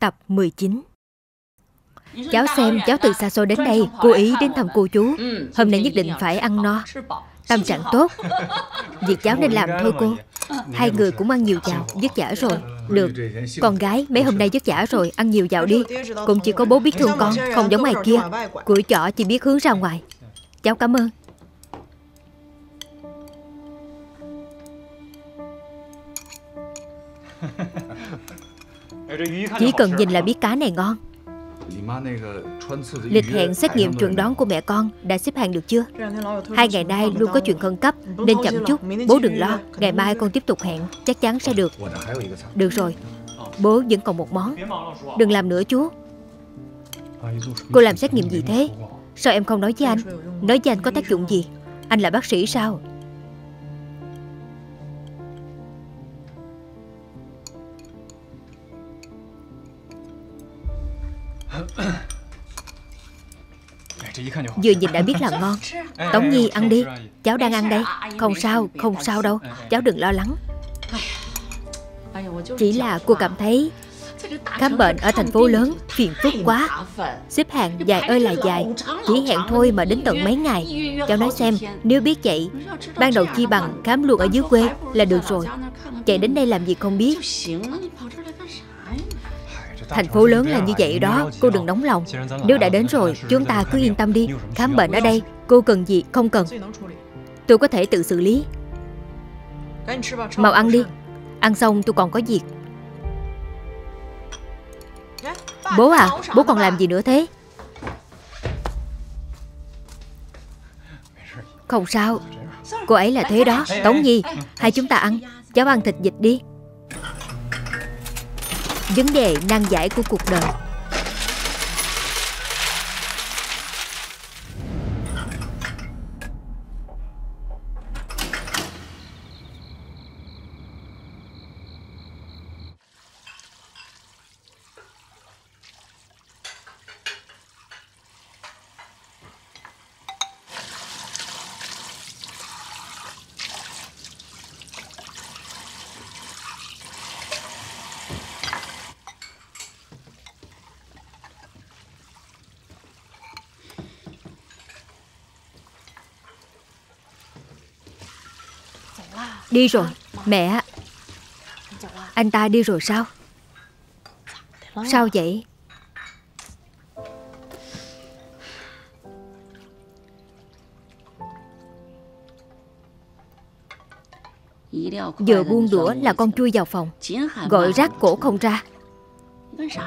Tập 19 Cháu xem cháu từ xa xôi đến đây Cố ý đến thăm cô chú. Hôm nay nhất định phải ăn no. Tâm trạng tốt. Việc cháu nên làm thôi cô. Hai người cũng ăn nhiều dạo Vất vả rồi. Được. Con gái mấy hôm nay vất vả rồi Ăn nhiều dạo đi. Cũng chỉ có bố biết thương con Không giống mày kia. Củi chỏ chỉ biết hướng ra ngoài. Cháu cảm ơn Chỉ cần nhìn là biết cá này ngon Lịch hẹn xét nghiệm chuẩn đoán của mẹ con đã xếp hàng được chưa? Hai ngày nay luôn có chuyện khẩn cấp Nên chậm chút Bố đừng lo Ngày mai con tiếp tục hẹn Chắc chắn sẽ được Được rồi Bố vẫn còn một món Đừng làm nữa chú Cô làm xét nghiệm gì thế? Sao em không nói với anh? Nói với anh có tác dụng gì? Anh là bác sĩ sao? Vừa nhìn đã biết là ngon. Tống Nhi ăn đi. Cháu đang ăn đây. Không sao, không sao đâu. Cháu đừng lo lắng. Chỉ là cô cảm thấy Khám bệnh ở thành phố lớn Phiền phức quá. Xếp hàng dài ơi là dài. Chỉ hẹn thôi mà đến tận mấy ngày. Cháu nói xem Nếu biết vậy Ban đầu chi bằng khám luôn ở dưới quê Là được rồi. Chạy đến đây làm gì không biết Thành phố lớn là như vậy đó, Cô đừng nóng lòng. Nếu đã đến rồi, Chúng ta cứ yên tâm đi. Khám bệnh ở đây, Cô cần gì không cần. Tôi có thể tự xử lý. Mau ăn đi. Ăn xong tôi còn có việc. Bố à Bố còn làm gì nữa thế? Không sao. Cô ấy là thế đó. Tống Nhi, Hai chúng ta ăn. Cháu ăn thịt vịt đi vấn đề nan giải của cuộc đời. Đi rồi, Mẹ. Anh ta đi rồi sao? Sao vậy? Vừa buông đũa là con chui vào phòng, Gọi rác cổ không ra.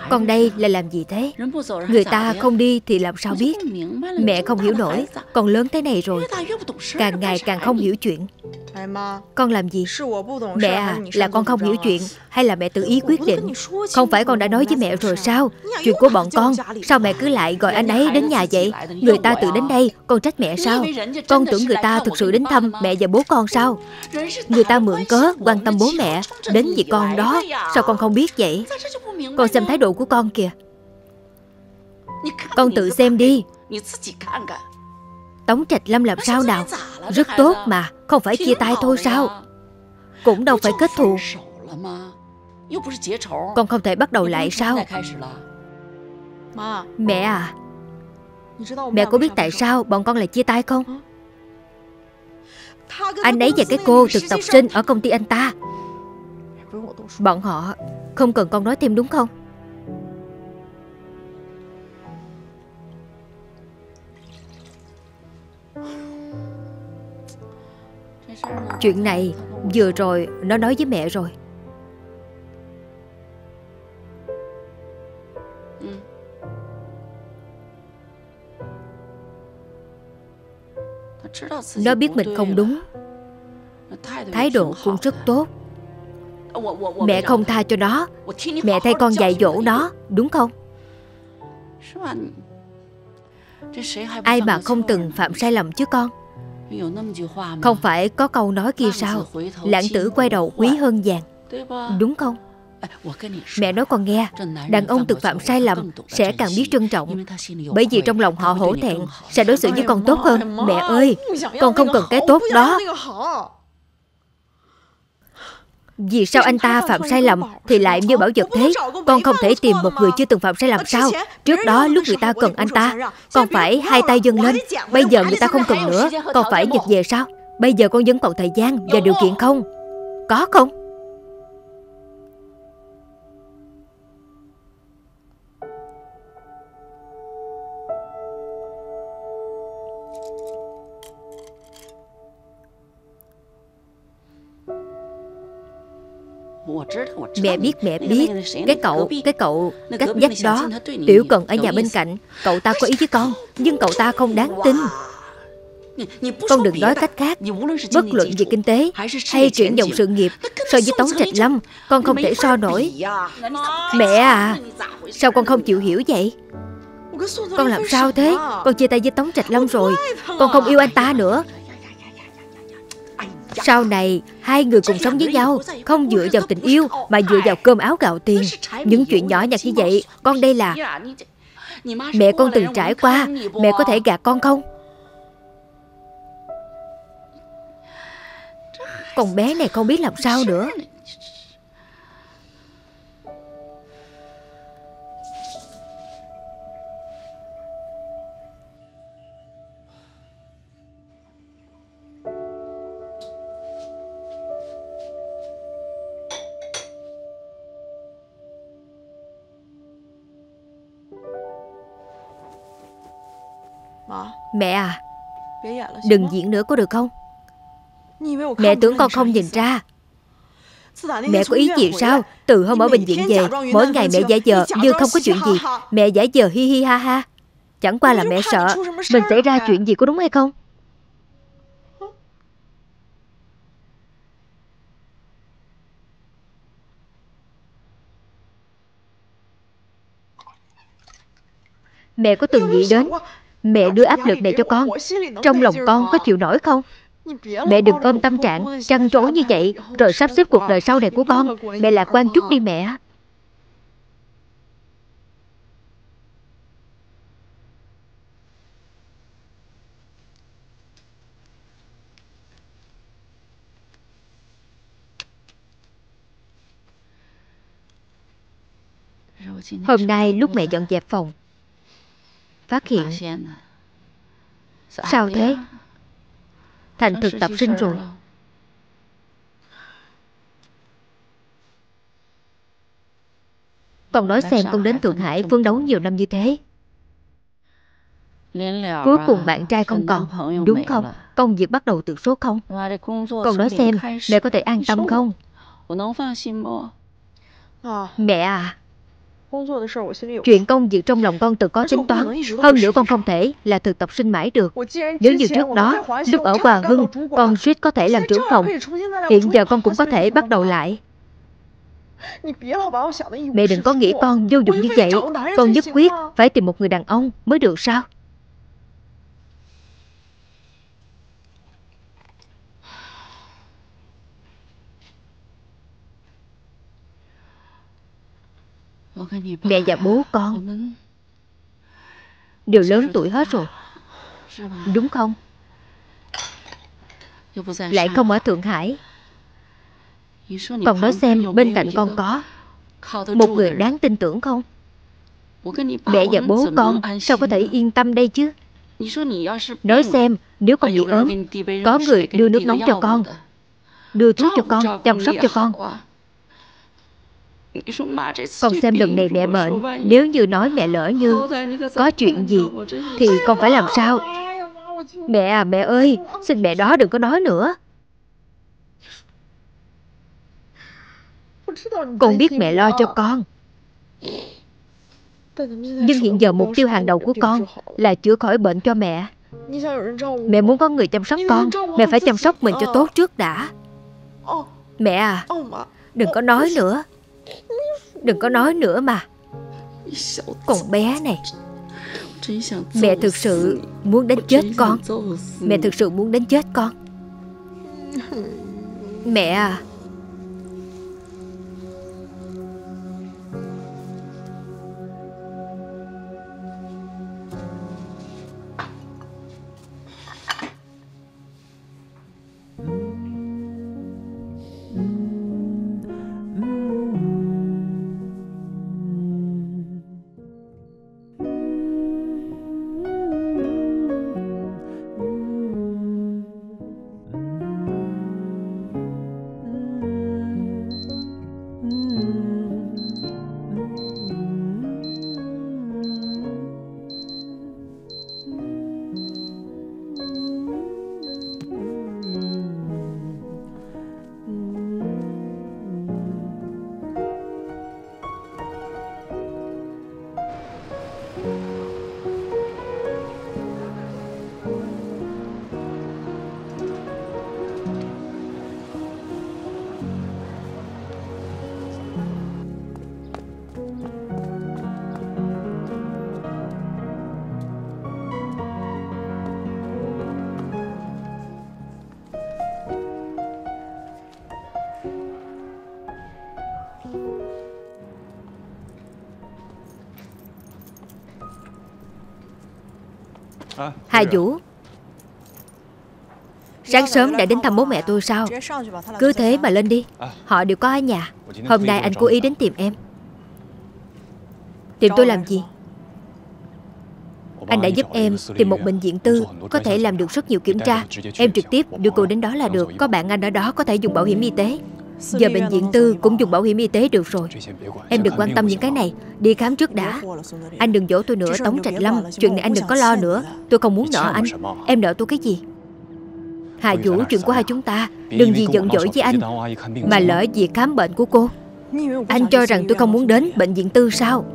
Con đây là làm gì thế? Người ta không đi thì làm sao biết? Mẹ không hiểu nổi Con lớn thế này rồi, Càng ngày càng không hiểu chuyện. Con làm gì? Mẹ à là con không hiểu chuyện Hay là mẹ tự ý quyết định? Không phải con đã nói với mẹ rồi sao? Chuyện của bọn con Sao mẹ cứ lại gọi anh ấy đến nhà vậy? Người ta tự đến đây Con trách mẹ sao? Con tưởng người ta thực sự đến thăm mẹ và bố con sao? Người ta mượn cớ quan tâm bố mẹ Đến vì con đó. Sao con không biết vậy? Con xem thái độ của con kìa. Con tự xem đi Tống Trạch Lâm làm sao nào? Rất tốt mà, Không phải chia tay thôi sao? Cũng đâu phải kết thù. Con không thể bắt đầu lại sao? Mẹ à Mẹ có biết tại sao bọn con lại chia tay không? Anh ấy và cái cô thực tập sinh ở công ty anh ta. Bọn họ không cần con nói thêm đúng không? Chuyện này vừa rồi nó nói với mẹ rồi. Nó biết mình không đúng. Thái độ cũng rất tốt. Mẹ không tha cho nó. Mẹ thay con dạy dỗ nó, Đúng không? Ai mà không từng phạm sai lầm chứ con? Không phải có câu nói kia sao Lãng tử quay đầu quý hơn vàng Đúng không Mẹ nói con nghe Đàn ông từng phạm sai lầm Sẽ càng biết trân trọng Bởi vì trong lòng họ hổ thẹn Sẽ đối xử với con tốt hơn Mẹ ơi Con không cần cái tốt đó Vì sao anh ta phạm sai lầm Thì lại như bảo vật thế? Con không thể tìm một người chưa từng phạm sai lầm sao? Trước đó lúc người ta cần anh ta Con phải hai tay dâng lên. Bây giờ người ta không cần nữa Con phải nhặt về sao Bây giờ con vẫn còn thời gian và điều kiện không? Có không Mẹ biết mẹ biết. Cái cậu Cái cậu Cách dắt đó Tiểu cần ở nhà bên cạnh. Cậu ta có ý với con Nhưng cậu ta không đáng tin. Con đừng nói cách khác. Bất luận về kinh tế Hay chuyển dòng sự nghiệp So với Tống Trạch Lâm Con không thể so nổi. Mẹ à Sao con không chịu hiểu vậy? Con làm sao thế? Con chia tay với Tống Trạch Lâm rồi. Con không yêu anh ta nữa sau này, hai người cùng sống với nhau, Không dựa vào tình yêu Mà dựa vào cơm áo gạo tiền. Những chuyện nhỏ nhặt như vậy, Con đây là Mẹ con từng trải qua. Mẹ có thể gạt con không? Con bé này không biết làm sao nữa. Mẹ à Đừng diễn nữa có được không? Mẹ tưởng con không nhìn ra. Mẹ có ý gì sao? Từ hôm ở bệnh viện về Mỗi ngày mẹ giả vờ như không có chuyện gì. Mẹ giả vờ hi hi ha ha. Chẳng qua là mẹ sợ. Mình xảy ra chuyện gì có đúng hay không? Mẹ có từng nghĩ đến Mẹ đưa áp lực này cho con. Trong lòng con có chịu nổi không? Mẹ đừng ôm tâm trạng Chăn trối như vậy Rồi sắp xếp cuộc đời sau này của con. Mẹ lạc quan chút đi mẹ. Hôm nay lúc mẹ dọn dẹp phòng phát hiện Sao thế Thành thực tập sinh rồi Con nói xem con đến Thượng Hải phấn đấu nhiều năm như thế. Cuối cùng bạn trai không còn. Đúng không? Công việc bắt đầu từ số không. Con nói xem Mẹ có thể an tâm không? Mẹ à Chuyện công việc trong lòng con tự có tính toán Hơn nữa con không thể là thực tập sinh mãi được。Nếu như trước đó Lúc ở Hòa Hưng Con suýt có thể làm trưởng phòng Hiện giờ con cũng có thể bắt đầu lại。Mẹ đừng có nghĩ con vô dụng như vậy Con nhất quyết phải tìm một người đàn ông mới được sao Mẹ và bố con Đều lớn tuổi hết rồi. Đúng không? Lại không ở Thượng Hải. Còn nói xem bên cạnh con có Một người đáng tin tưởng không? Mẹ và bố con Sao có thể yên tâm đây chứ? Nói xem Nếu con bị ốm Có người đưa nước nóng cho con Đưa thuốc cho con Chăm sóc cho con con xem lần này mẹ bệnh Nếu như nói mẹ lỡ như Có chuyện gì Thì con phải làm sao? Mẹ à mẹ ơi Xin mẹ đó đừng có nói nữa. Con biết mẹ lo cho con. Nhưng hiện giờ mục tiêu hàng đầu của con Là chữa khỏi bệnh cho mẹ. Mẹ muốn có người chăm sóc con. Mẹ phải chăm sóc mình cho tốt trước đã. Mẹ à Đừng có nói nữa Đừng có nói nữa mà. Con bé này, Mẹ thực sự muốn đánh chết con. Mẹ thực sự muốn đánh chết con. Mẹ à Hà Vũ. Sáng sớm đã đến thăm bố mẹ tôi sao? Cứ thế mà lên đi. Họ đều có ở nhà. Hôm nay anh cố ý đến tìm em. Tìm tôi làm gì? Anh đã giúp em tìm một bệnh viện tư Có thể làm được rất nhiều kiểm tra. Em trực tiếp đưa cô đến đó là được. Có bạn anh ở đó có thể dùng bảo hiểm y tế Giờ bệnh viện tư cũng dùng bảo hiểm y tế được rồi. Em đừng quan tâm những cái này. Đi khám trước đã. Anh đừng dỗ tôi nữa Tống Trạch Lâm. Chuyện này anh đừng có lo nữa. Tôi không muốn nợ anh. Em nợ tôi cái gì? Hà Vũ chuyện của hai chúng ta Đừng gì giận dỗi với anh Mà lỡ việc khám bệnh của cô. Anh cho rằng tôi không muốn đến bệnh viện tư sao?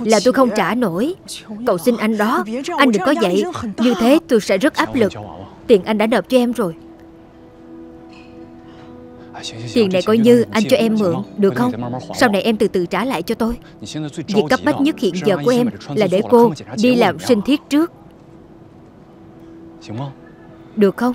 Là tôi không trả nổi. Cầu xin anh đó. Anh đừng có vậy. Như thế tôi sẽ rất áp lực. Tiền anh đã nộp cho em rồi Tiền này coi như anh cho em mượn, Được không? Sau này em từ từ trả lại cho tôi. Việc cấp bách nhất hiện giờ của em Là để cô đi làm sinh thiết trước. Được không?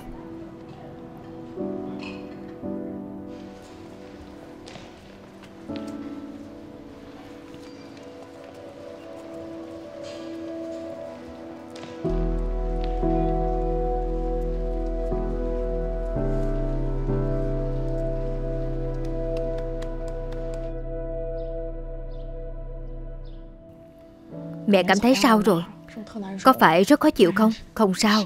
Mẹ cảm thấy sao rồi? Có phải rất khó chịu không? Không sao.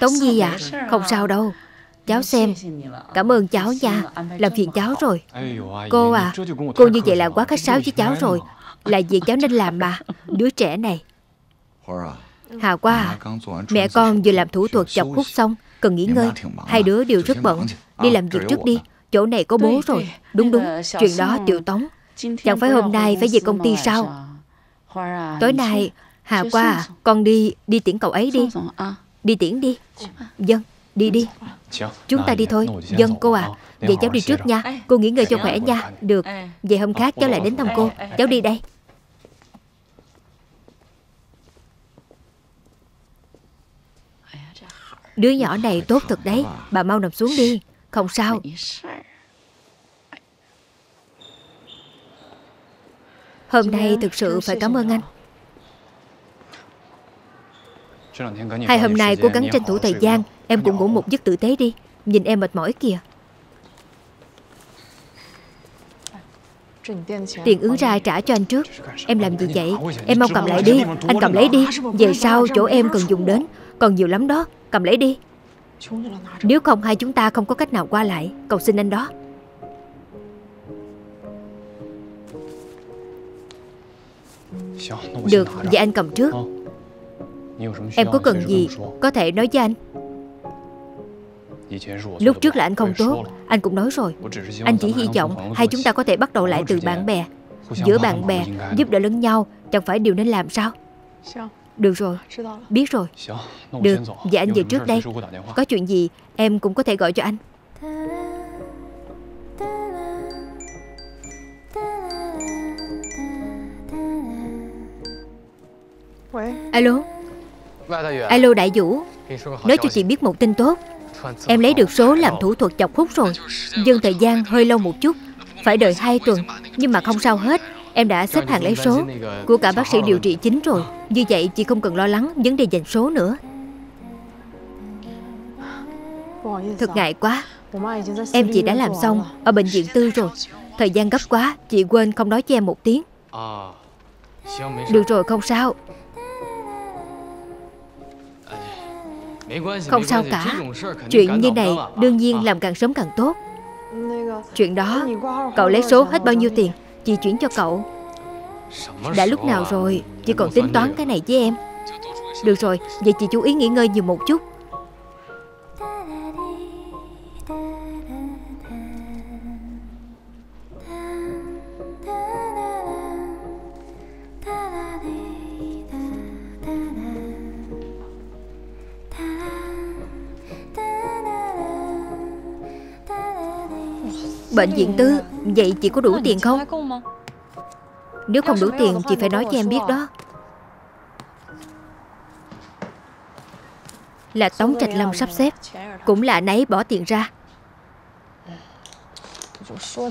Tống Nhi à Không sao đâu. Cháu xem. Cảm ơn cháu nha. Làm phiền cháu rồi. Cô à Cô như vậy là quá khách sáo với cháu rồi. Là việc cháu nên làm mà. Đứa trẻ này. Hà qua à Mẹ con vừa làm thủ thuật chọc hút xong, Cần nghỉ ngơi. Hai đứa đều rất bận. Đi làm việc trước đi. Chỗ này có bố rồi. Đúng đúng. Chuyện đó, tiểu tống. Chẳng phải hôm nay phải về công ty sao? Tối nay Hà qua à, con đi đi tiễn cậu ấy đi. Đi tiễn đi. Dân đi đi. Chúng ta đi thôi. Dân cô à Vậy cháu đi trước nha. Cô nghỉ ngơi cho khỏe nha. Được. Vậy hôm khác cháu lại đến thăm cô. Cháu đi đây. Đứa nhỏ này tốt thật đấy. Bà mau nằm xuống đi. Không sao Hôm nay thực sự phải cảm ơn anh. Hai hôm nay cố gắng tranh thủ thời gian. Em cũng ngủ một giấc tử tế đi. Nhìn em mệt mỏi kìa. Tiền ứng ra trả cho anh trước. Em làm gì vậy? Em mau cầm lại đi. Anh cầm lấy đi. Về sau chỗ em cần dùng đến. Còn nhiều lắm đó. Cầm lấy đi. Nếu không hai chúng ta không có cách nào qua lại Cầu xin anh đó Được, vậy anh cầm trước. Em có cần gì Có thể nói với anh. Lúc trước là anh không tốt. Anh cũng nói rồi. Anh chỉ hy vọng hai chúng ta có thể bắt đầu lại từ bạn bè Giữa bạn bè Giúp đỡ lẫn nhau. Chẳng phải điều nên làm sao? Được rồi. Biết rồi. Được Vậy anh về trước đây. Có chuyện gì Em cũng có thể gọi cho anh Alo? Alo Đại Vũ. Nói cho chị biết một tin tốt. Em lấy được số làm thủ thuật chọc hút rồi. Nhưng thời gian hơi lâu một chút. Phải đợi 2 tuần. Nhưng mà không sao hết. Em đã xếp hàng lấy số Của cả bác sĩ điều trị chính rồi. Như vậy chị không cần lo lắng vấn đề giành số nữa. Thật ngại quá. Em chị đã làm xong Ở bệnh viện tư rồi. Thời gian gấp quá Chị quên không nói cho em một tiếng. Được rồi không sao Không sao cả。Chuyện như này đương nhiên làm càng sớm càng tốt. Chuyện đó Cậu lấy số hết bao nhiêu tiền Chị chuyển cho cậu. Đã lúc nào rồi Chị còn tính toán cái này với em. Được rồi Vậy chị chú ý nghỉ ngơi nhiều một chút Bệnh viện tư, Vậy chị có đủ tiền không? Nếu không đủ tiền, chị phải nói cho em biết đó. Là Tống Trạch Lâm sắp xếp, Cũng là anh ấy bỏ tiền ra.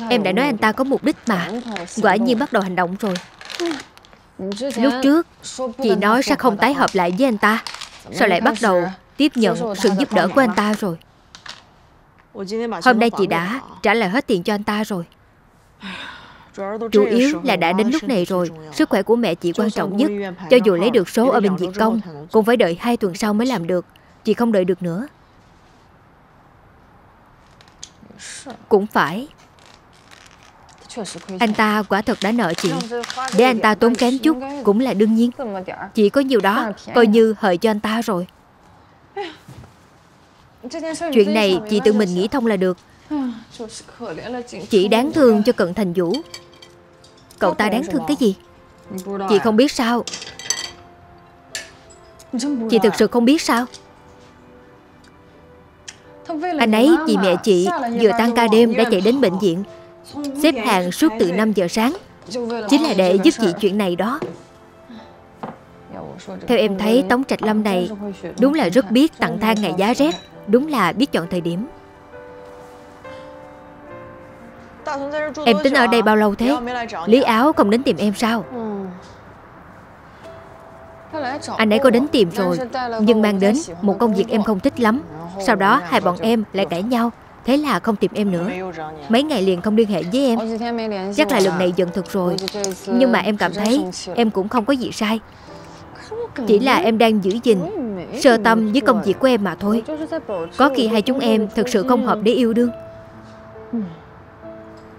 Em đã nói anh ta có mục đích mà, Quả nhiên bắt đầu hành động rồi. Lúc trước, Chị nói sẽ không tái hợp lại với anh ta Sao lại bắt đầu tiếp nhận sự giúp đỡ của anh ta rồi. Hôm nay chị đã trả lời hết tiền cho anh ta rồi. Chủ yếu là đã đến lúc này rồi Sức khỏe của mẹ chị quan trọng nhất. Cho dù lấy được số ở bệnh viện công Cũng phải đợi hai tuần sau mới làm được. Chị không đợi được nữa. Cũng phải. Anh ta quả thật đã nợ chị. Để anh ta tốn kém chút Cũng là đương nhiên. Chị có nhiều đó Coi như hời cho anh ta rồi Chuyện này chị tự mình nghĩ thông là được. Chị đáng thương cho Cận Thành Vũ. Cậu ta đáng thương cái gì? Chị không biết sao. Chị thực sự không biết sao. Anh ấy vì mẹ chị Vừa tăng ca đêm đã chạy đến bệnh viện Xếp hàng suốt từ 5 giờ sáng. Chính là để giúp chị chuyện này đó. Theo em thấy Tống Trạch Lâm này Đúng là rất biết tặng thang ngày giá rét Đúng là biết chọn thời điểm. Em tính ở đây bao lâu thế? Lý áo không đến tìm em sao? Anh ấy có đến tìm rồi, Nhưng mang đến một công việc em không thích lắm. Sau đó hai bọn em lại cãi nhau, Thế là không tìm em nữa. Mấy ngày liền không liên hệ với em. Chắc là lần này giận thực rồi, Nhưng mà em cảm thấy Em cũng không có gì sai. Chỉ là em đang giữ gìn Sơ tâm với công việc của em mà thôi. Có khi hai chúng em thực sự không hợp để yêu đương.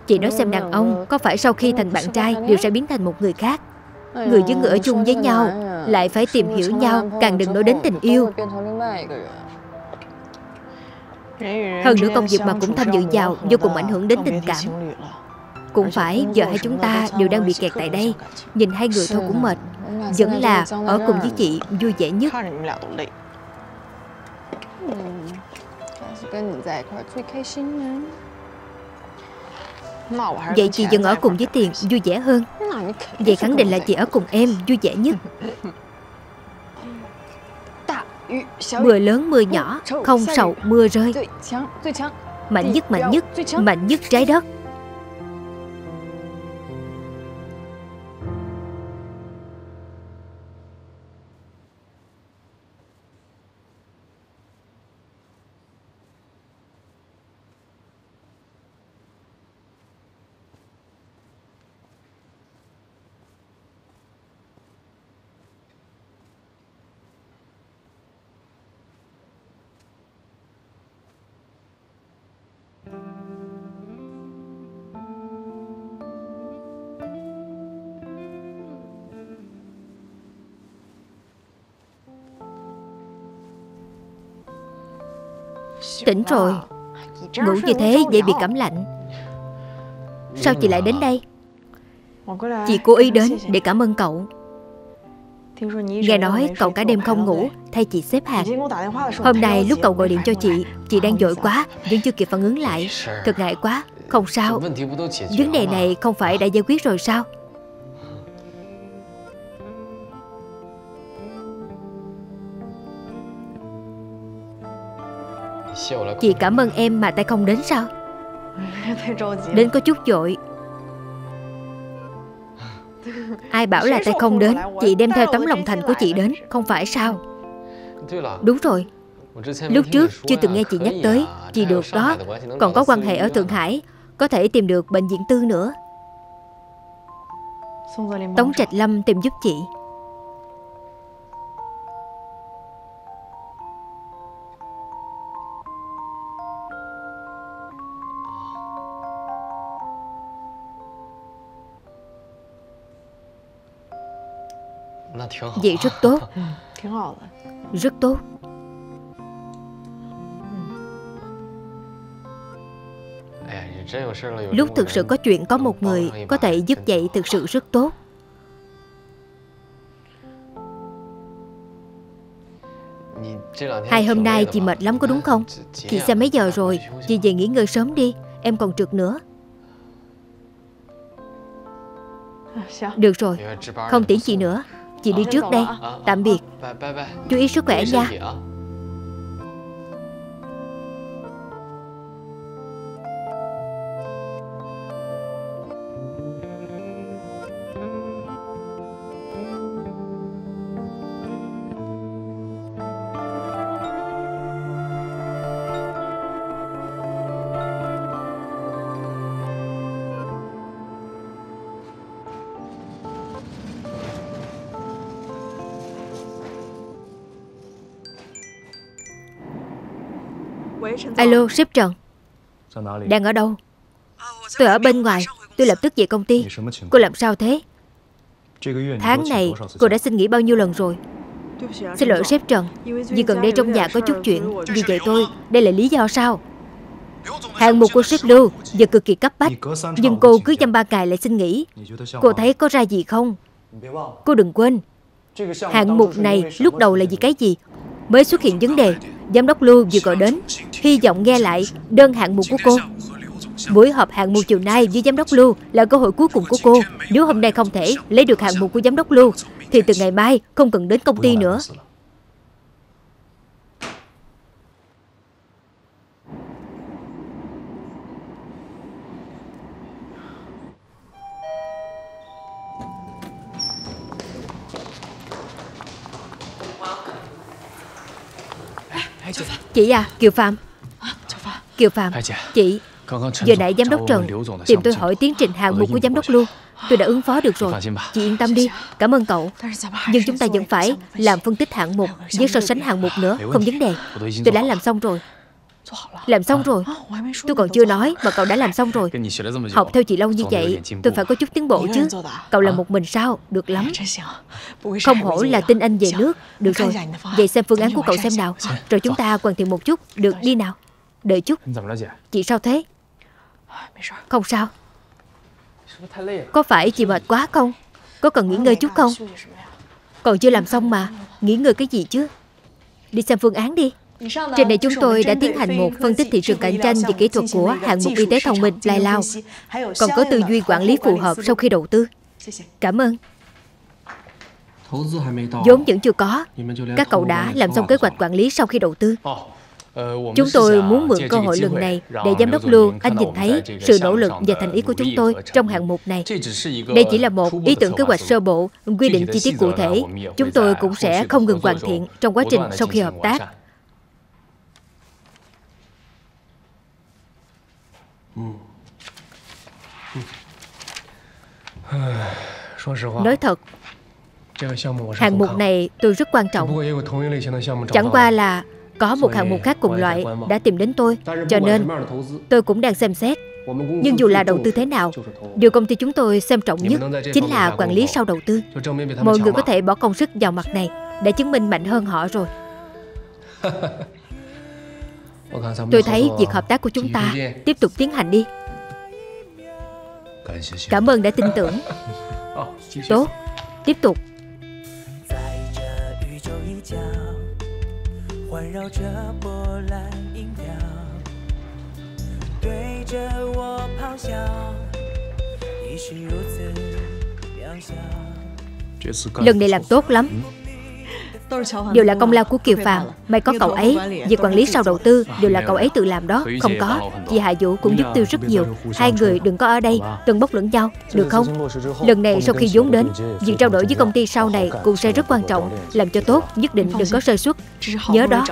Chị nói xem đàn ông Có phải sau khi thành bạn trai Đều sẽ biến thành một người khác? Người với người ở chung với nhau Lại phải tìm hiểu nhau Càng đừng nói đến tình yêu. Hơn nữa công việc mà cũng tham dự vào Vô cùng ảnh hưởng đến tình cảm cũng phải, giờ hai chúng ta đều đang bị kẹt tại đây. Nhìn hai người thôi cũng mệt. Vẫn là ở cùng với chị, vui vẻ nhất. Vậy chị vẫn ở cùng với tiền, vui vẻ hơn. Vậy khẳng định là chị ở cùng em, vui vẻ nhất. Mưa lớn, mưa nhỏ, Không sầu, mưa rơi. Mạnh nhất mạnh nhất Mạnh nhất trái đất. Tỉnh rồi. Ngủ như thế dễ bị cảm lạnh. Sao chị lại đến đây? Chị cố ý đến để cảm ơn cậu. Nghe nói cậu cả đêm không ngủ, Thay chị xếp hàng. Hôm nay lúc cậu gọi điện cho chị Chị đang dội quá, Vẫn chưa kịp phản ứng lại. Thật ngại quá, Không sao. Vấn đề này không phải đã giải quyết rồi sao? Chị cảm ơn em mà tay không đến sao? Đến có chút dội. Ai bảo là tay không đến Chị đem theo tấm lòng thành của chị đến Không phải sao? Đúng rồi. Lúc trước chưa từng nghe chị nhắc tới Chị được đó. Còn có quan hệ ở Thượng Hải Có thể tìm được bệnh viện tư nữa. Tống Trạch Lâm tìm giúp chị Vậy rất tốt. Rất tốt. Lúc thực sự có chuyện có một người Có thể giúp dậy thực sự rất tốt. Hai hôm nay chị mệt lắm có đúng không? Chị xem mấy giờ rồi? Chị về nghỉ ngơi sớm đi. Em còn trượt nữa. Được rồi Không tiễn chị nữa Chị đi trước đây. Tạm biệt. Chú ý sức khỏe nha Alo, sếp Trần Đang ở đâu? Tôi ở bên ngoài. Tôi lập tức về công ty. Cô làm sao thế? Tháng này cô đã xin nghỉ bao nhiêu lần rồi? Xin lỗi sếp Trần Vì gần đây trong nhà có chút chuyện. Vì vậy tôi Đây là lý do sao? Hạng mục của sếp Lưu Giờ cực kỳ cấp bách. Nhưng cô cứ chăm ba ngày lại xin nghỉ. Cô thấy có ra gì không? Cô đừng quên. Hạng mục này lúc đầu là vì cái gì? Mới xuất hiện vấn đề. Giám đốc Lưu vừa gọi đến Hy vọng nghe lại đơn hạng mục của cô Buổi họp hạng mục chiều nay với giám đốc Lưu là cơ hội cuối cùng của cô. Nếu hôm nay không thể lấy được hạng mục của giám đốc Lưu, thì từ ngày mai không cần đến công ty nữa. Chị à, Kiều Phạm Kiều Phạm Chị Giờ nãy giám đốc Trần tìm tôi hỏi tiến trình hạng mục của giám đốc luôn. Tôi đã ứng phó được rồi. Chị yên tâm đi. Cảm ơn cậu. Nhưng chúng ta vẫn phải làm phân tích hạng mục Với so sánh hạng mục nữa. Không vấn đề. Tôi đã làm xong rồi. Làm xong rồi. Tôi còn chưa nói mà cậu đã làm xong rồi. Học theo chị lâu như vậy Tôi phải có chút tiến bộ chứ. Cậu là một mình sao? Được lắm. Không hổ là tin anh về nước. Được rồi. Vậy xem phương án của cậu xem nào. Rồi chúng ta hoàn thiện một chút. Được đi nào Đợi chút. Chị sao thế? Không sao. Có phải chị mệt quá không? Có cần nghỉ ngơi chút không? Còn chưa làm xong mà. Nghỉ ngơi cái gì chứ? Đi xem phương án đi. Trên này chúng tôi đã tiến hành một phân tích thị trường cạnh tranh về kỹ thuật của hạng mục y tế thông minh Lai Lao, còn có tư duy quản lý phù hợp sau khi đầu tư. Cảm ơn. vốn vẫn chưa có, các cậu đã làm xong kế hoạch quản lý sau khi đầu tư. Chúng tôi muốn mượn cơ hội lần này để giám đốc Lưu anh nhìn thấy sự nỗ lực và thành ý của chúng tôi trong hạng mục này. Đây chỉ là một ý tưởng kế hoạch sơ bộ, quy định chi tiết cụ thể. Chúng tôi cũng sẽ không ngừng hoàn thiện trong quá trình sau khi hợp tác. Nói thật, hạng mục này tôi rất quan trọng. Chẳng qua là có một hạng mục khác cùng loại đã tìm đến tôi Cho nên tôi cũng đang xem xét. Nhưng dù là đầu tư thế nào Điều công ty chúng tôi xem trọng nhất Chính là quản lý sau đầu tư. Mọi người có thể bỏ công sức vào mặt này Để chứng minh mạnh hơn họ rồi. Tôi thấy việc hợp tác của chúng ta Tiếp tục tiến hành đi. Cảm ơn đã tin tưởng. Tốt. Tiếp tục 环绕着波澜音调，对着我咆哮，你是如此渺小。Lần này làm tốt lắm Đều là công lao của Kiều Phạm May có cậu ấy Việc quản lý sau đầu tư Đều là cậu ấy tự làm đó Không có. Chị Hạ Vũ cũng giúp tôi rất nhiều. Hai người đừng có ở đây Đừng bốc lẫn nhau Được không? Lần này sau khi vốn đến Việc trao đổi với công ty sau này Cũng sẽ rất quan trọng Làm cho tốt Nhất định đừng có sơ suất. Nhớ đó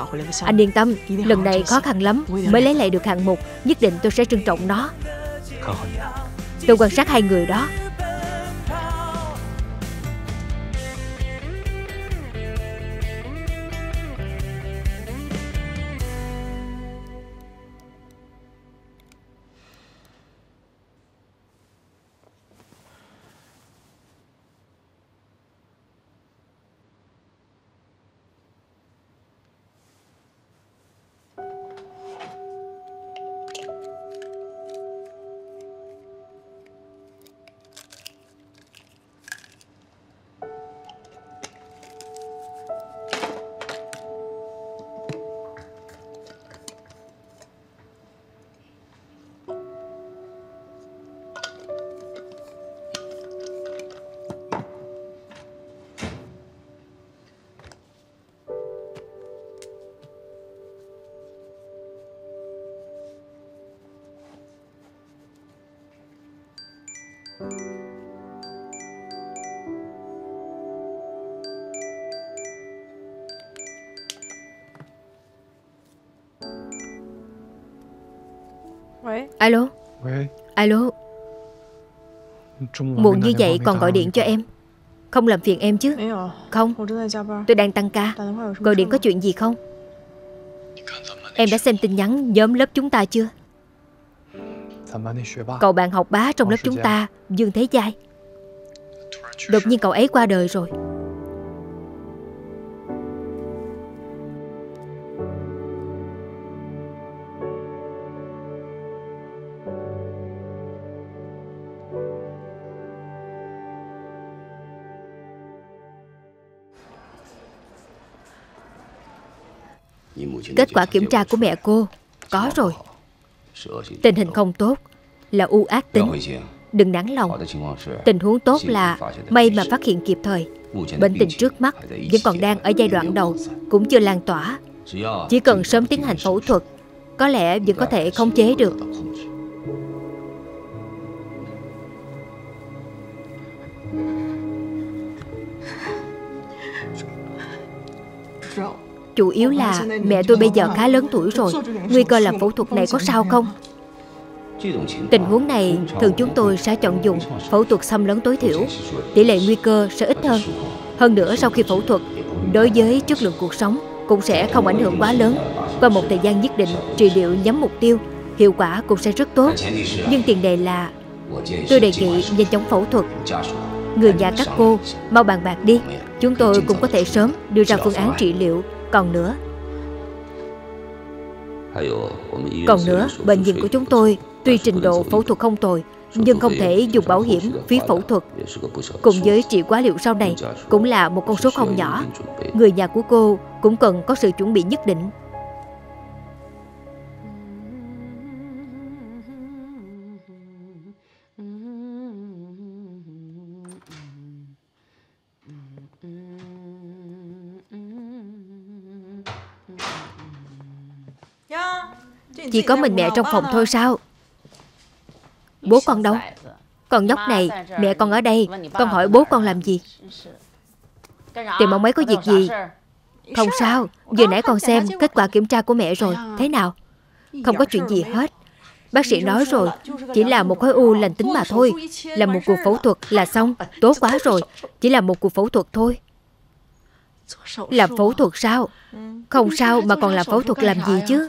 Anh yên tâm Lần này khó khăn lắm Mới lấy lại được hạng mục Nhất định tôi sẽ trân trọng nó. Tôi quan sát hai người đó Alo? Alo? Muộn như vậy còn gọi điện cho em. Không làm phiền em chứ? Không. Tôi đang tăng ca. Gọi điện có chuyện gì không? Em đã xem tin nhắn nhóm lớp chúng ta chưa? Cậu bạn học bá trong lớp chúng ta Dương Thế Giai. Đột nhiên cậu ấy qua đời rồi kết quả kiểm tra của mẹ cô Có rồi. Tình hình không tốt Là u ác tính. Đừng nản lòng. Tình huống tốt là May mà phát hiện kịp thời. Bệnh tình trước mắt Vẫn còn đang ở giai đoạn đầu Cũng chưa lan tỏa. Chỉ cần sớm tiến hành phẫu thuật Có lẽ vẫn có thể khống chế được Chủ yếu là mẹ tôi bây giờ khá lớn tuổi rồi. Nguy cơ làm phẫu thuật này có sao không? Tình huống này thường chúng tôi sẽ chọn dùng phẫu thuật xâm lấn tối thiểu. Tỷ lệ nguy cơ sẽ ít hơn. Hơn nữa sau khi phẫu thuật Đối với chất lượng cuộc sống cũng sẽ không ảnh hưởng quá lớn. Qua một thời gian nhất định trị liệu nhắm mục tiêu Hiệu quả cũng sẽ rất tốt. Nhưng tiền đề là Tôi đề nghị nhanh chóng phẫu thuật. Người nhà các cô Mau bàn bạc đi. Chúng tôi cũng có thể sớm đưa ra phương án trị liệu còn nữa. Còn nữa, bệnh viện của chúng tôi Tuy trình độ phẫu thuật không tồi Nhưng không thể dùng bảo hiểm phí phẫu thuật. Cùng với trị quá liệu sau này Cũng là một con số không nhỏ. Người nhà của cô cũng cần có sự chuẩn bị nhất định. Chỉ có mình mẹ trong phòng thôi sao? Bố con đâu? Con nhóc này, Mẹ con ở đây. Con hỏi bố con làm gì? Tìm ông ấy có việc gì? Không sao. Vừa nãy con xem kết quả kiểm tra của mẹ rồi. Thế nào? Không có chuyện gì hết. Bác sĩ nói rồi. Chỉ là một khối u lành tính mà thôi. Là một cuộc phẫu thuật là xong. Tốt quá rồi. Chỉ là một cuộc phẫu thuật thôi. Làm phẫu thuật sao? Không sao mà còn làm phẫu thuật làm gì chứ?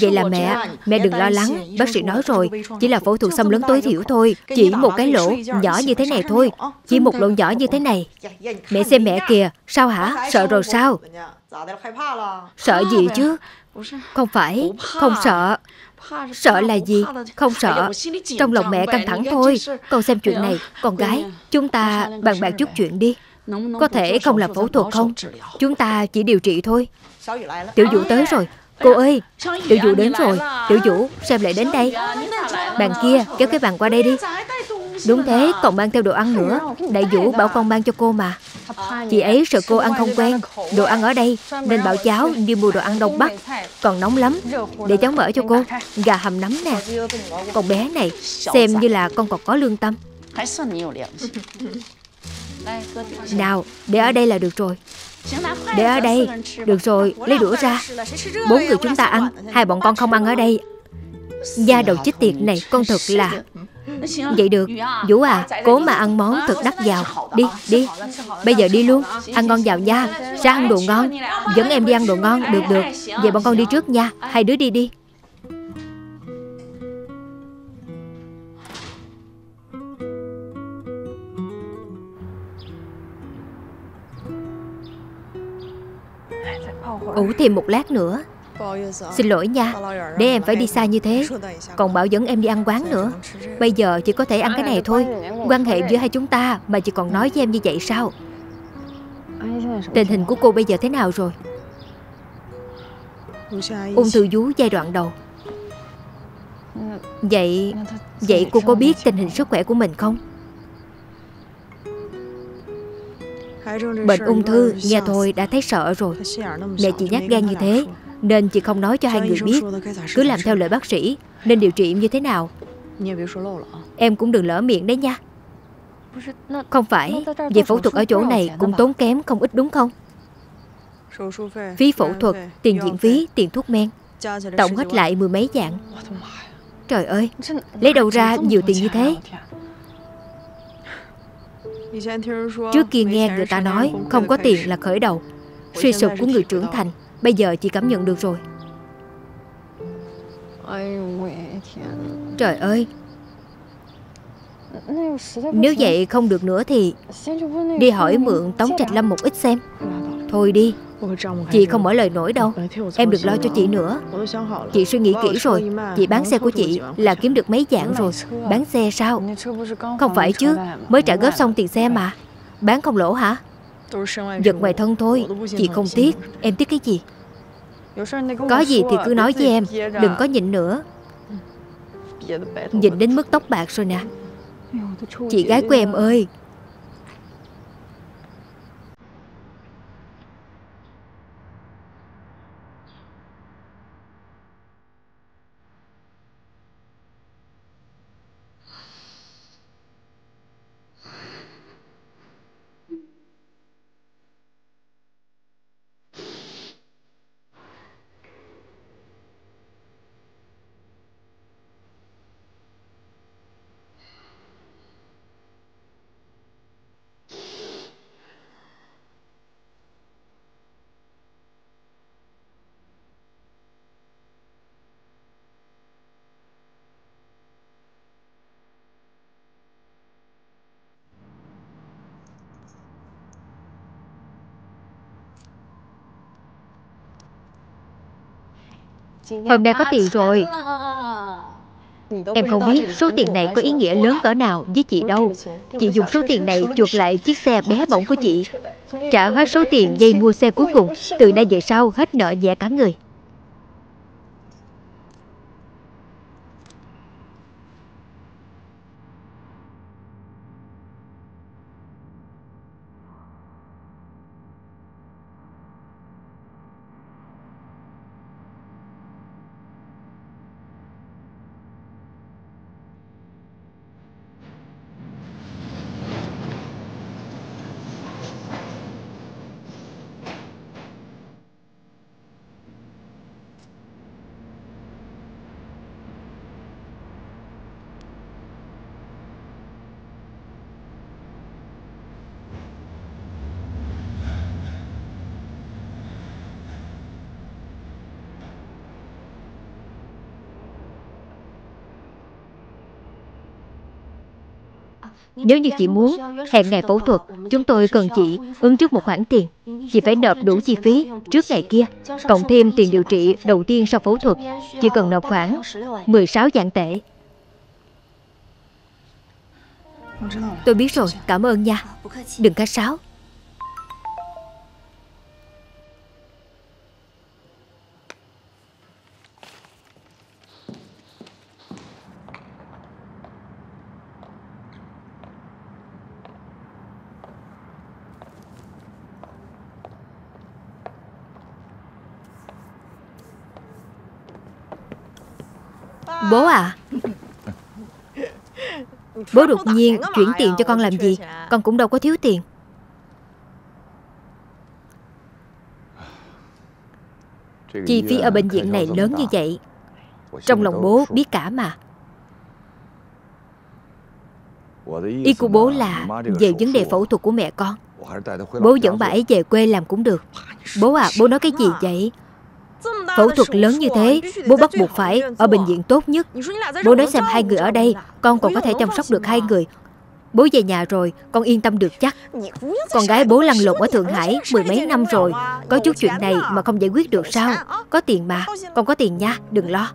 Vậy là mẹ, mẹ đừng lo lắng. Bác sĩ nói rồi, chỉ là phẫu thuật xâm lấn tối thiểu thôi Chỉ một cái lỗ nhỏ như thế này thôi Chỉ một lỗ nhỏ như thế này. Mẹ xem mẹ kìa, sao hả, sợ rồi sao? Sợ gì chứ? Không phải, không sợ. Sợ là gì? Không sợ. Trong lòng mẹ căng thẳng thôi. Con xem chuyện này, con gái Chúng ta bàn bạc chút chuyện đi Có thể không làm phẫu thuật không? Chúng ta chỉ điều trị thôi. Tiểu dụ tới rồi. Cô ơi, tiểu vũ đến rồi. Tiểu vũ, sao lại đến đây. Bạn kia, kéo cái bàn qua đây đi. Đúng thế, còn mang theo đồ ăn nữa. Đại vũ bảo con mang cho cô mà. Chị ấy sợ cô ăn không quen. Đồ ăn ở đây Nên bảo cháu đi mua đồ ăn Đông Bắc. Còn nóng lắm Để cháu mở cho cô. Gà hầm nấm nè. Con bé này Xem như là con còn có lương tâm nào, để ở đây là được rồi. Để ở đây Được rồi, lấy đũa ra. Bốn người chúng ta ăn Hai bọn con không ăn ở đây. Gia đầu chích tiệt này con thật là Vậy được. Vũ à Cố mà ăn món thật đắt vào. Đi đi. Bây giờ đi luôn. Ăn ngon vào nha. Ra ăn đồ ngon. Dẫn em đi ăn đồ ngon. Được được. Vậy bọn con đi trước nha. Hai đứa đi đi. Ủ thêm một lát nữa. Xin lỗi nha, Để em phải đi xa như thế. Còn bảo dẫn em đi ăn quán nữa. Bây giờ chỉ có thể ăn cái này thôi. Quan hệ giữa hai chúng ta Mà chỉ còn nói với em như vậy sao? Tình hình của cô bây giờ thế nào rồi? Ung thư vú giai đoạn đầu. Vậy Vậy cô có biết tình hình sức khỏe của mình không? Bệnh ung thư nghe thôi đã thấy sợ rồi. Mẹ chị nhát gan như thế Nên chị không nói cho hai người biết. Cứ làm theo lời bác sĩ Nên điều trị như thế nào? Em cũng đừng lỡ miệng đấy nha. Không phải Về phẫu thuật ở chỗ này cũng tốn kém không ít đúng không? Phí phẫu thuật, tiền viện phí, tiền thuốc men. Tổng hết lại mười mấy dạng. Trời ơi Lấy đâu ra nhiều tiền như thế Trước kia nghe người ta nói không có tiền là khởi đầu. Suy sụp của người trưởng thành. Bây giờ chị cảm nhận được rồi. Trời ơi. Nếu vậy không được nữa thì Đi hỏi mượn Tống Trạch Lâm một ít xem. Thôi đi Chị không mở lời nổi đâu. Em đừng lo cho chị nữa. Chị suy nghĩ kỹ rồi. Chị bán xe của chị là kiếm được mấy dạng rồi. Bán xe sao? Không phải chứ. Mới trả góp xong tiền xe mà. Bán không lỗ hả? Giật ngoài thân thôi. Chị không tiếc. Em tiếc cái gì? Có gì thì cứ nói với em. Đừng có nhịn nữa. Nhịn đến mức tóc bạc rồi nè. Chị gái của em ơi Hôm nay có tiền rồi. Em không biết số tiền này có ý nghĩa lớn cỡ nào với chị đâu. Chị dùng số tiền này chuộc lại chiếc xe bé bỏng của chị. Trả hết số tiền dây mua xe cuối cùng. Từ nay về sau hết nợ nhẹ cả người Nếu như chị muốn hẹn ngày phẫu thuật, chúng tôi cần chị ứng trước một khoản tiền. Chị phải nộp đủ chi phí trước ngày kia, cộng thêm tiền điều trị đầu tiên sau phẫu thuật. Chỉ cần nộp khoảng 16 dạng tệ. Tôi biết rồi, cảm ơn nha. Đừng khách sáo. Bố à? Bố đột nhiên chuyển tiền cho con làm gì? Con cũng đâu có thiếu tiền. Chi phí ở bệnh viện này lớn như vậy? Trong lòng bố biết cả mà. Ý của bố là về vấn đề phẫu thuật của mẹ con. Bố dẫn bà ấy về quê làm cũng được. Bố à, bố nói cái gì vậy Phẫu thuật lớn như thế, Bố bắt buộc phải ở bệnh viện tốt nhất. Bố nói xem hai người ở đây, Con còn có thể chăm sóc được hai người. Bố về nhà rồi, Con yên tâm được chắc. Con gái bố lăn lộn ở Thượng Hải Mười mấy năm rồi, Có chút chuyện này mà không giải quyết được sao? Có tiền mà, Con có tiền nha, Đừng lo.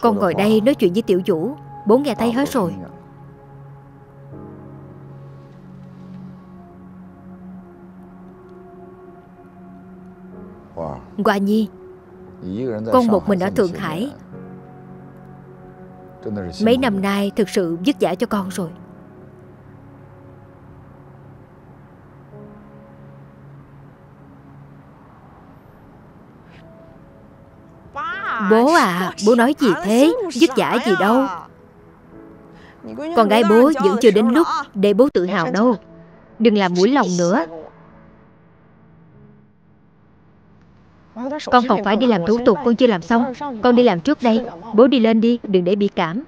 Con ngồi đây nói chuyện với Tiểu Vũ, Bố nghe thấy hết rồi. Hoa Nhi. Con một mình ở Thượng Hải. Mấy năm nay thực sự vất vả cho con rồi. Bố à Bố nói gì thế? Vất vả gì đâu. Con gái bố vẫn chưa đến lúc Để bố tự hào đâu. Đừng làm mũi lòng nữa. Con còn phải đi làm thủ tục con chưa làm xong Con đi làm trước đây. Bố đi lên đi đừng để bị cảm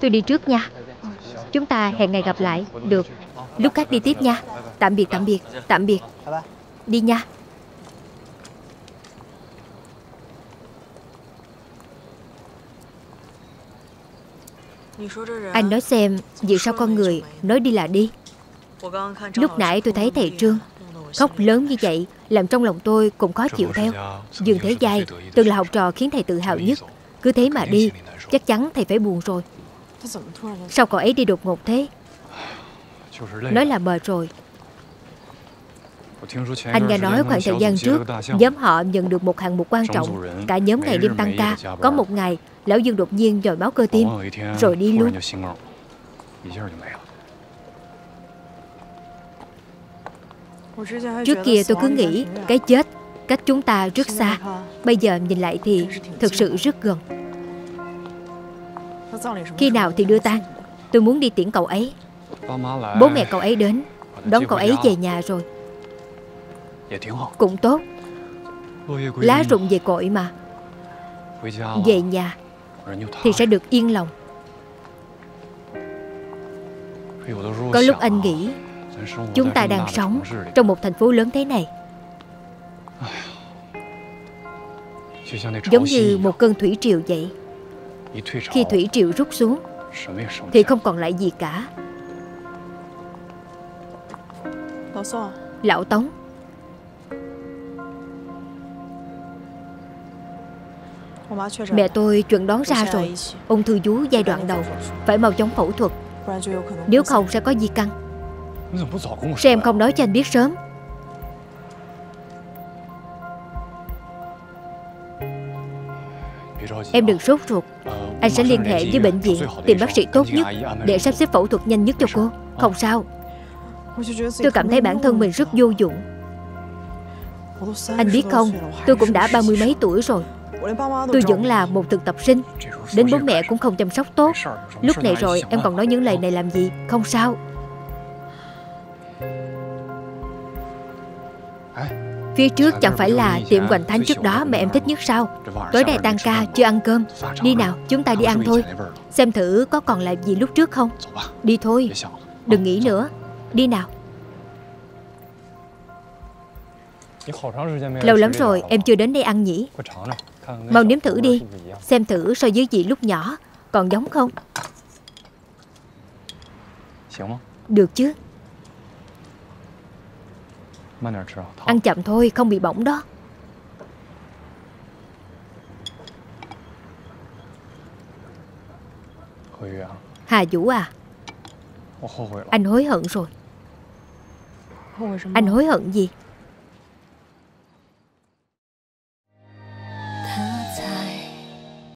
Tôi đi trước nha. Chúng ta hẹn ngày gặp lại. Được. Lúc khác đi tiếp nha. Tạm biệt tạm biệt Tạm biệt. Đi nha. Anh nói xem, Vì sao con người Nói đi là đi? Lúc nãy tôi thấy thầy Trương Khóc lớn như vậy, Làm trong lòng tôi cũng khó chịu theo. Dương Thế Giai Từng là học trò khiến thầy tự hào nhất. Cứ thế mà đi, Chắc chắn thầy phải buồn rồi. Sao cậu ấy đi đột ngột thế? Nói là mệt rồi. anh nghe nói khoảng thời gian trước Nhóm họ nhận được một hạng mục quan trọng. Cả nhóm ngày đêm tăng ca. Có một ngày Lão Dương đột nhiên dòi máu cơ tim Rồi đi luôn. Trước kia tôi cứ nghĩ Cái chết cách chúng ta rất xa. Bây giờ nhìn lại thì Thực sự rất gần Khi nào thì đưa tang Tôi muốn đi tiễn cậu ấy. Bố mẹ cậu ấy đến. Đón cậu ấy về nhà rồi. Cũng tốt. Lá rụng về cội mà. Về nhà Thì sẽ được yên lòng. Có lúc anh nghĩ Chúng ta đang sống Trong một thành phố lớn thế này? Giống như một cơn thủy triều vậy Khi thủy triều rút xuống Thì không còn lại gì cả. Lão Tống. Mẹ tôi chuẩn đoán ra rồi. Ung thư vú giai đoạn đầu Phải mau chóng phẫu thuật. Nếu không sẽ có di căn. Sao em không nói cho anh biết sớm Em đừng sốt ruột. Anh sẽ liên hệ với bệnh viện Tìm bác sĩ tốt nhất Để sắp xếp phẫu thuật nhanh nhất cho cô. Không sao. Tôi cảm thấy bản thân mình rất vô dụng. Anh biết không, Tôi cũng đã ba mươi mấy tuổi rồi. Tôi vẫn là một thực tập sinh. Đến bố mẹ cũng không chăm sóc tốt. Lúc này rồi, em còn nói những lời này làm gì? Không sao. Phía trước chẳng phải là tiệm hoành thánh trước đó mà em thích nhất sao? Tối nay tan ca chưa ăn cơm. Đi nào chúng ta đi ăn thôi. Xem thử có còn lại gì lúc trước không? Đi thôi. Đừng nghĩ nữa. Đi nào. Lâu lắm rồi em chưa đến đây ăn nhỉ? Mau nếm thử đi. Xem thử so với gì lúc nhỏ. Còn giống không? Được chứ Ăn chậm thôi không bị bỏng đó. Hà Vũ à。Anh hối hận rồi. Anh hối hận gì